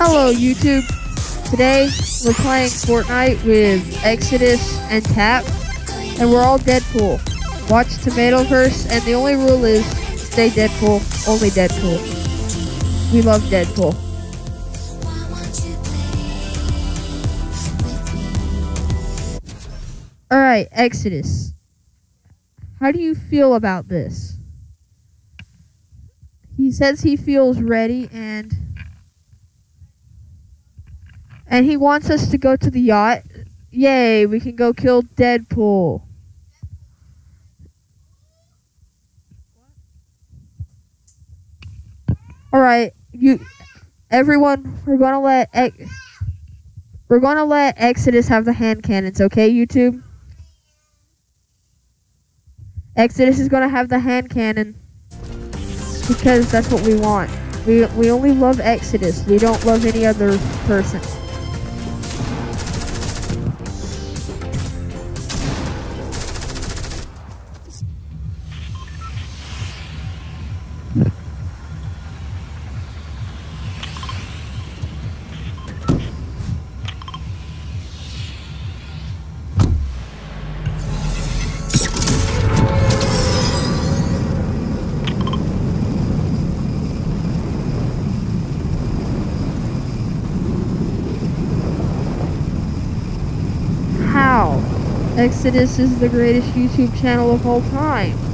Hello, YouTube. Today we're playing Fortnite with Exodus and Tap, and we're all Deadpool. Watch Tomatoverse, and the only rule is stay Deadpool, only Deadpool. We love Deadpool. Alright, Exodus. How do you feel about this? He says he feels ready and and he wants us to go to the yacht. Yay, we can go kill Deadpool. Alright, you everyone, we're gonna let Ex- we're gonna let Exodus have the hand cannons, okay, YouTube? Exodus is gonna have the hand cannon because that's what we want. We we only love Exodus. We don't love any other person. Exodus is the greatest YouTube channel of all time.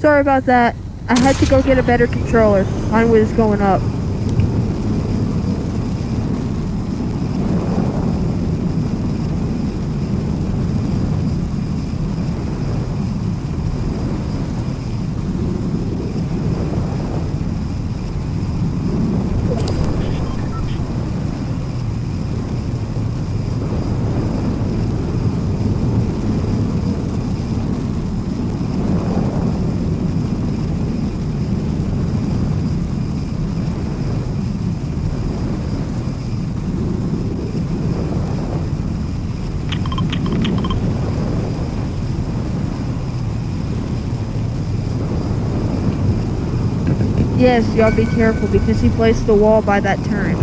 Sorry about that. I had to go get a better controller. Mine was going up. Yes, y'all be careful because he placed the wall by that turn.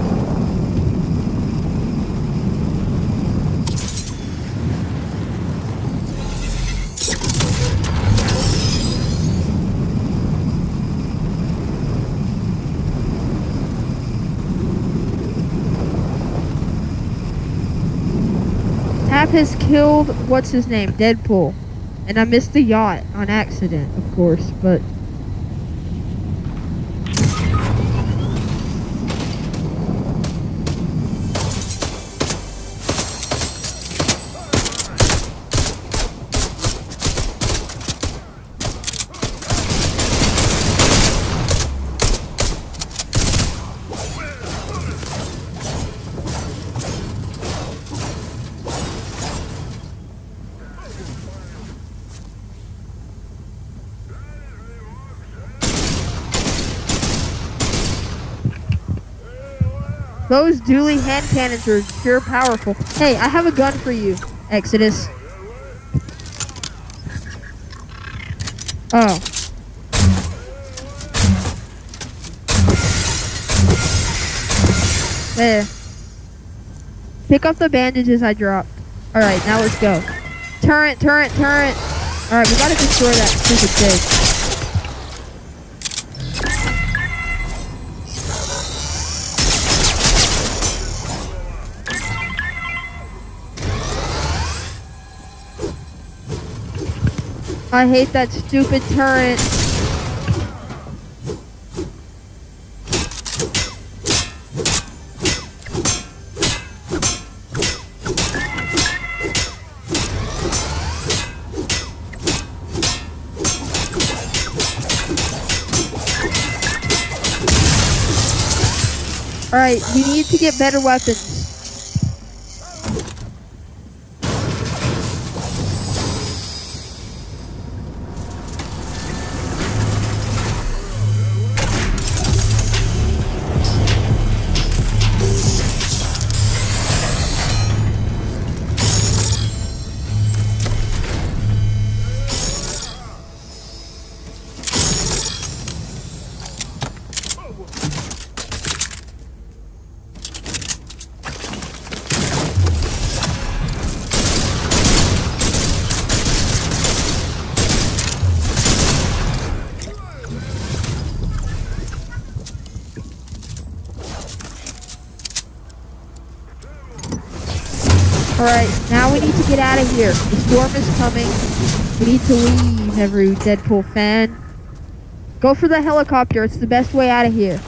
Tap has killed, what's his name, Deadpool. And I missed the yacht on accident, of course, but dually hand cannons are pure powerful. Hey, I have a gun for you, Exodus. Oh. There. Pick up the bandages I dropped. Alright, now let's go. Turret, turret, turret. Alright, we gotta destroy that stupid thing. I hate that stupid turret. Alright, we need to get better weapons. Is coming. We need to leave, every Deadpool fan. Go for the helicopter. It's the best way out of here.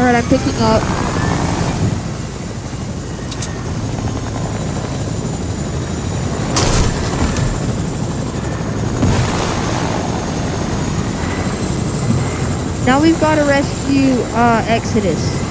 Alright, I'm picking up. Now we've got to rescue uh, Exodus.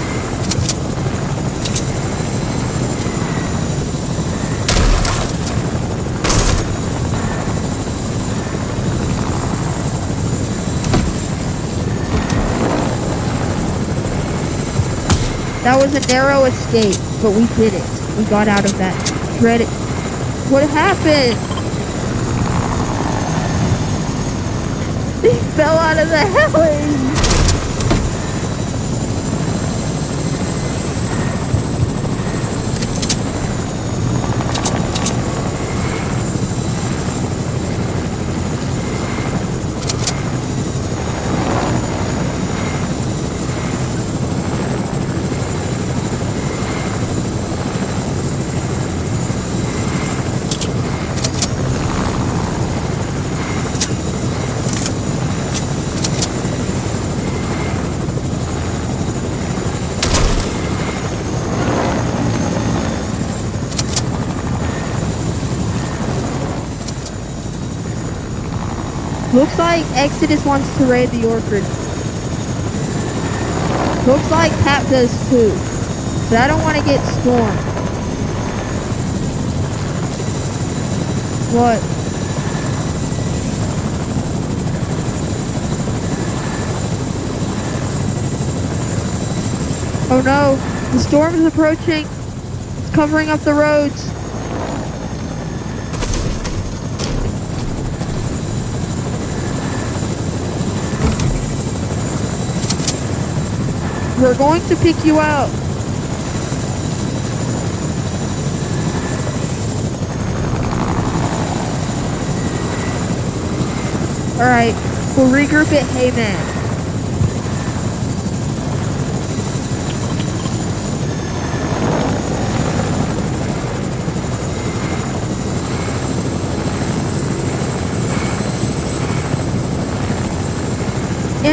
That was a narrow escape, but we did it. We got out of that dreaded... What happened? He fell out of the heli! Looks like Exodus wants to raid the orchard. Looks like Tap does too. But I don't want to get stormed. What? Oh no, the storm is approaching. It's covering up the roads. We're going to pick you out. Alright, we'll regroup at Hayman.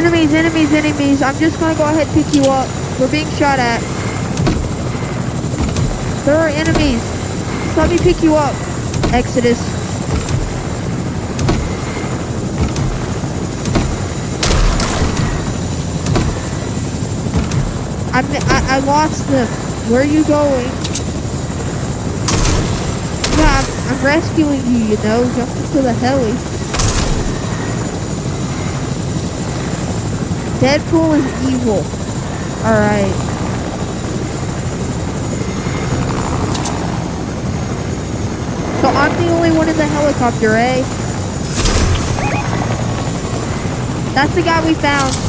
Enemies, enemies, enemies. I'm just gonna go ahead and pick you up. We're being shot at. There are enemies. Just let me pick you up. Exodus. I'm, I, I lost them. Where are you going? Yeah, I'm, I'm rescuing you, you know. Jump into the heli. Deadpool is evil. Alright. So I'm the only one in the helicopter, eh? That's the guy we found.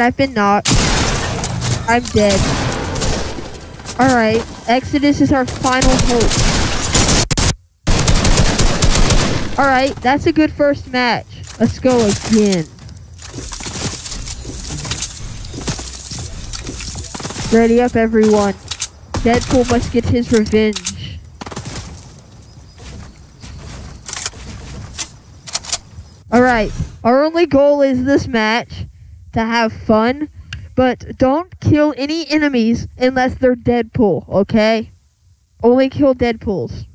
I've been knocked. I'm dead. Alright, Exodus is our final hope. Alright, that's a good first match. Let's go again. Ready up, everyone. Deadpool must get his revenge. Alright, our only goal is this match to have fun, but don't kill any enemies unless they're Deadpool, okay? Only kill Deadpools.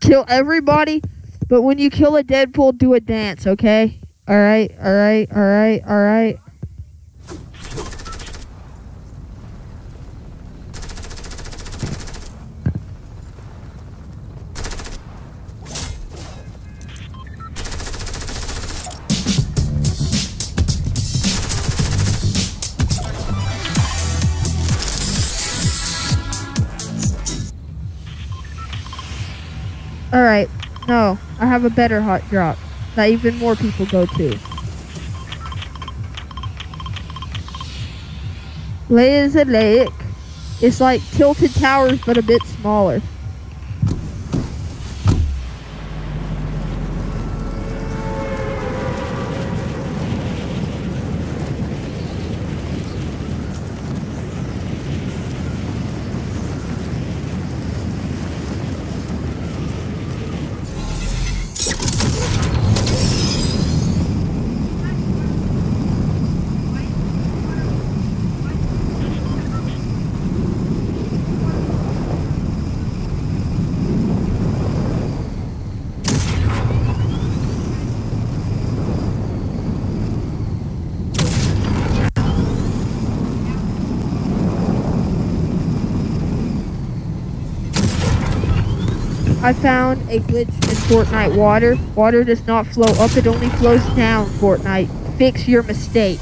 Kill everybody, but when you kill a Deadpool, do a dance, okay? Alright, alright, alright, alright. Alright, no, I have a better hot drop that even more people go to. Lay is a lake. It's like Tilted Towers, but a bit smaller. I found a glitch in Fortnite water. Water does not flow up, it only flows down, Fortnite. Fix your mistake.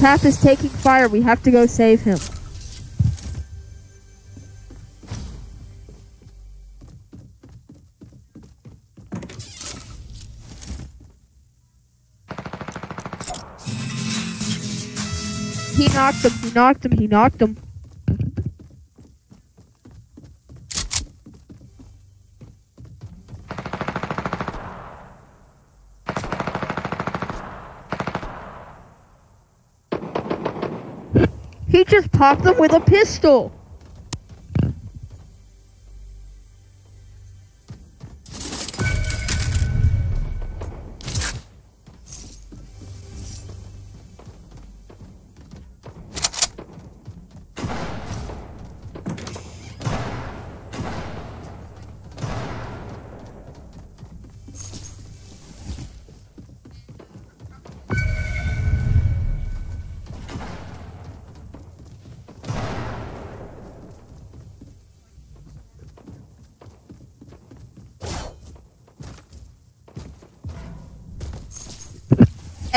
Path is taking fire. We have to go save him. He knocked him. He knocked him. He knocked him. He just popped them with a pistol.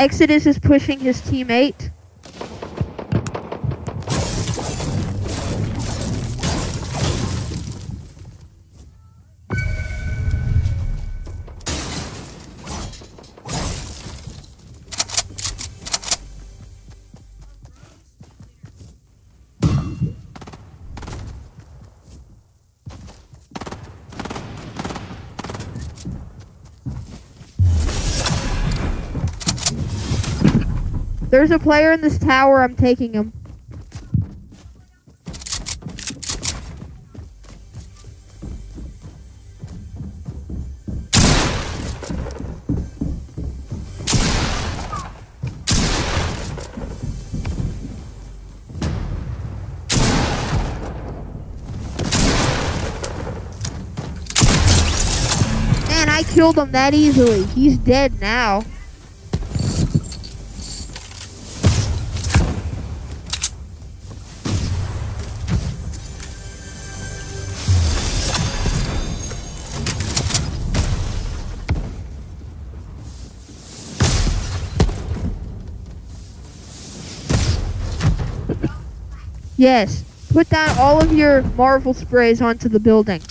Exodus is pushing his teammate. There's a player in this tower. I'm taking him. Man, I killed him that easily. He's dead now. Yes. Put down all of your Marvel sprays onto the building.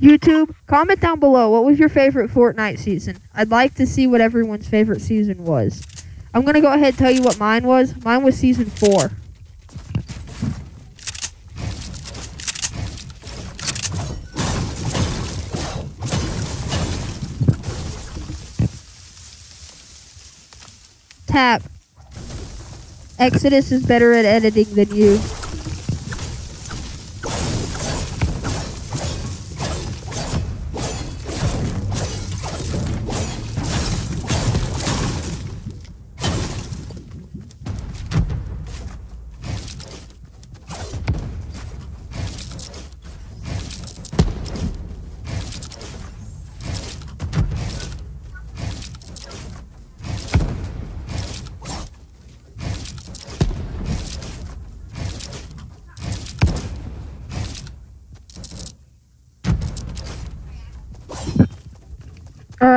YouTube, comment down below what was your favorite Fortnite season. I'd like to see what everyone's favorite season was. I'm gonna go ahead and tell you what mine was. Mine was season four. Tap. Exodus is better at editing than you.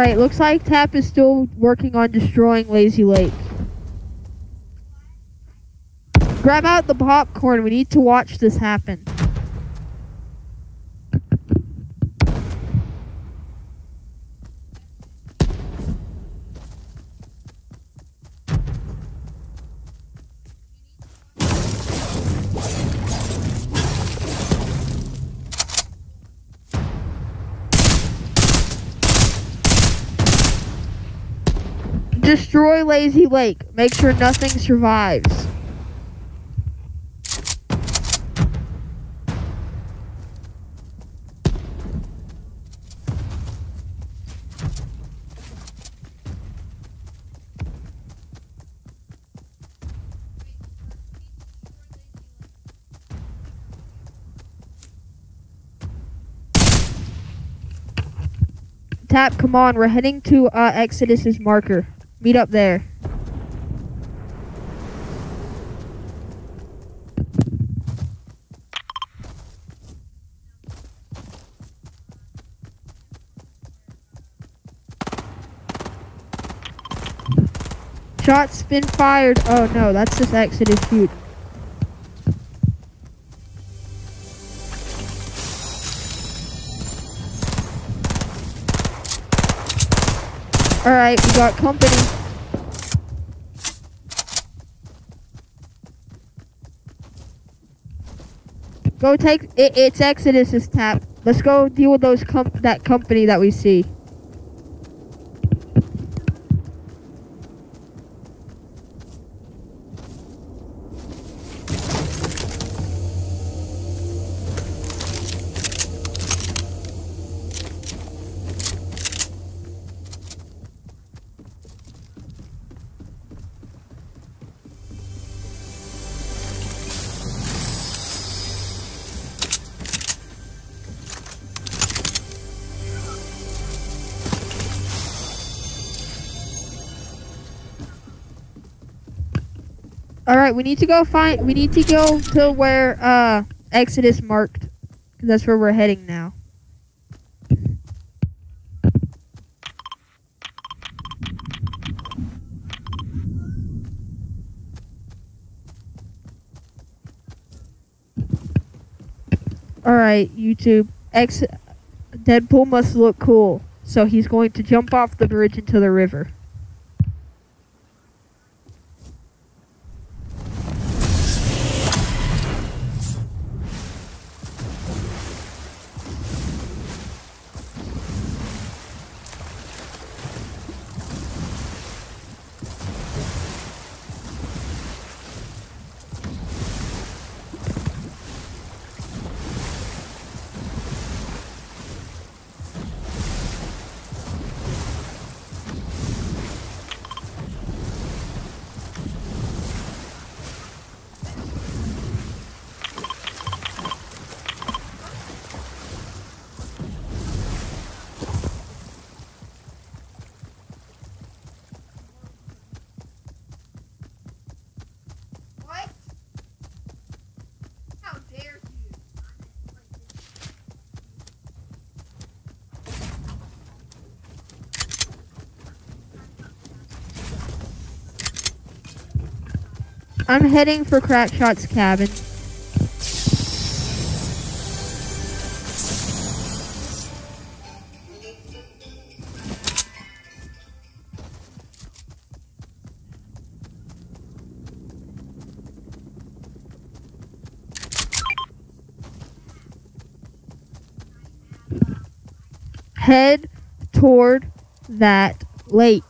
Alright, looks like Tap is still working on destroying Lazy Lake. Grab out the popcorn, we need to watch this happen. Destroy Lazy Lake. Make sure nothing survives. Tap, come on. We're heading to uh, Exodus's marker. Meet up there. Shots been fired. Oh no, that's just Exodus shoot. Alright, we got company. Go take it, it's Exodus's tap. Let's go deal with those that company that we see. Alright, we need to go find we need to go to where uh Exodus marked. Cause that's where we're heading now. Alright, YouTube. Ex Deadpool must look cool. So he's going to jump off the bridge into the river. I'm heading for Crackshot's cabin. Head toward that lake.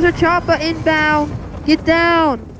There's a chopper inbound. Get down.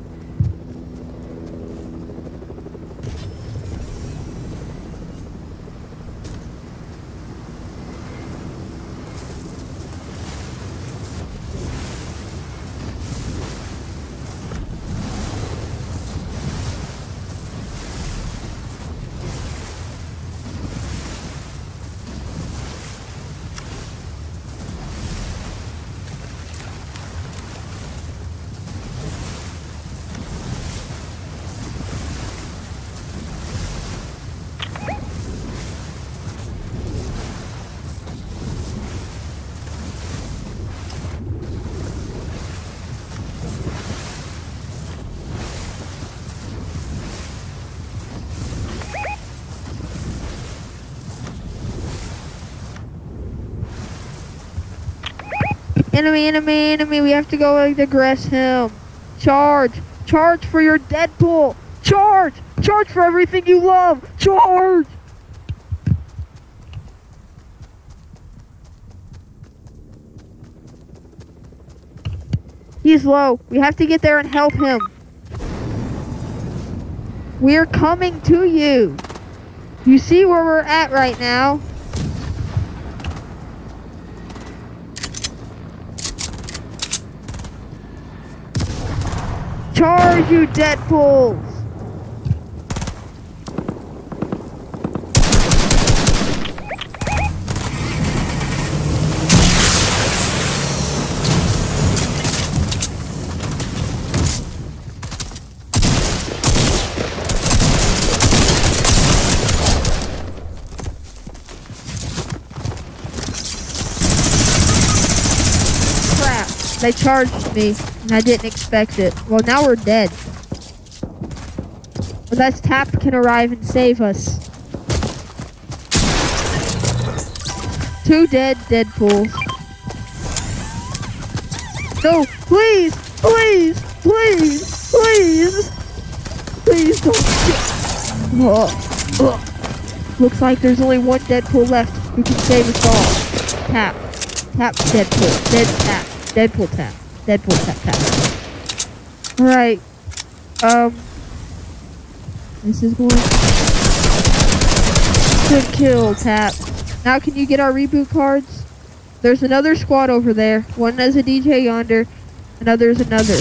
Enemy, enemy, enemy. We have to go and aggress him. Charge. Charge for your Deadpool. Charge. Charge for everything you love. Charge. He's low. We have to get there and help him. We're coming to you. You see where we're at right now. Charge, you Deadpools! They charged me, and I didn't expect it. Well, now we're dead. Unless Tap can arrive and save us. Two dead Deadpools. No, please, please, please, please, please don't. Oh, oh. Looks like there's only one Deadpool left who can save us all. Tap, tap, Deadpool, dead tap, Deadpool tap, Deadpool tap, tap. Alright, um, this is going to kill tap. Now can you get our reboot cards? There's another squad over there. One has a DJ yonder, Another is another.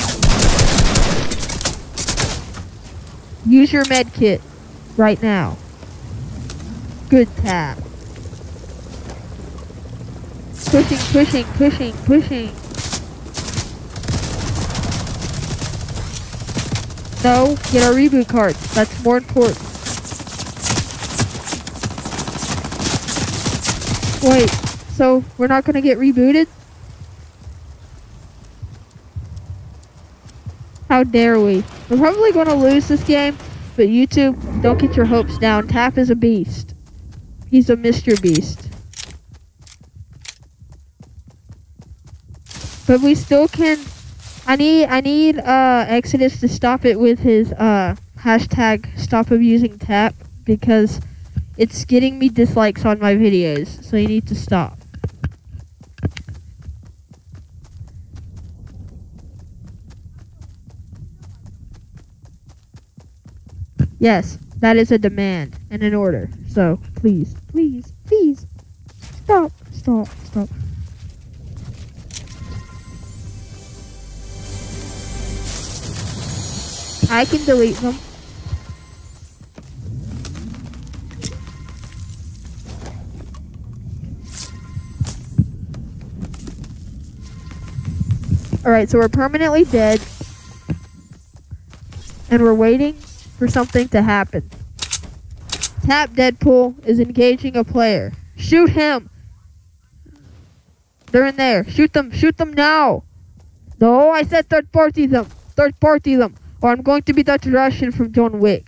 Use your med kit right now. Good tap. Pushing, pushing, pushing, pushing. No, get our reboot cards. That's more important. Wait, so we're not gonna get rebooted? How dare we? We're probably gonna lose this game, but YouTube, don't get your hopes down. Tap is a beast. He's a Mr. Beast. But we still can I need I need uh Exodus to stop it with his uh hashtag stop abusing tap because it's getting me dislikes on my videos, so you need to stop. Yes, that is a demand and an order. So please, please, please, stop, stop, stop. I can delete them. Alright, so we're permanently dead. And we're waiting for something to happen. Tap Deadpool is engaging a player. Shoot him! They're in there. Shoot them. Shoot them now. No, I said third party them. Third party them. Or I'm going to be that Russian from John Wick.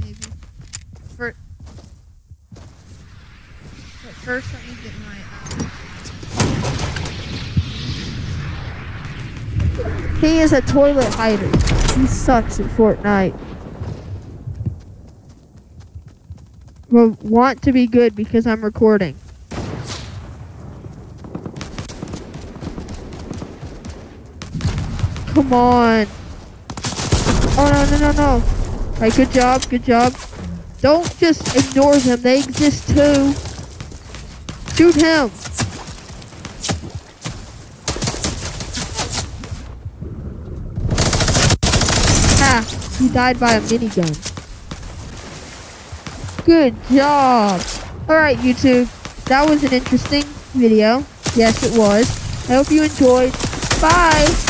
Maybe. For, but first, let me get my. Uh, He is a toilet hider. He sucks at Fortnite. Well, want to be good because I'm recording. Come on. Oh, no, no, no, no. Hey, good job, good job. Don't just ignore them. They exist too. Shoot him. Ha! He died by a minigun. Good job. Alright, YouTube. That was an interesting video. Yes, it was. I hope you enjoyed. Bye!